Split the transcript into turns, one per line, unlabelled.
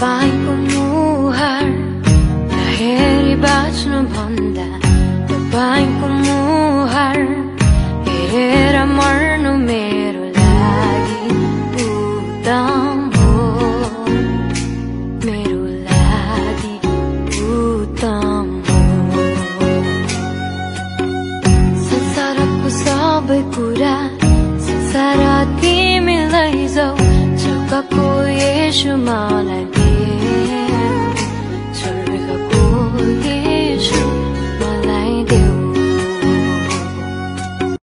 तपाईँको मुहार हेरी बाँच्नु भन्दा तपाईँको मुहार हेरेर मर्नु मेरो लागि हो मेरो लागि उतम हो संसारको सबै कुरा संसार तिमीलाई जाऊ चकको यसो मलाई